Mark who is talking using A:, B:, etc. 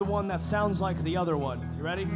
A: the one that sounds like the other one. You ready?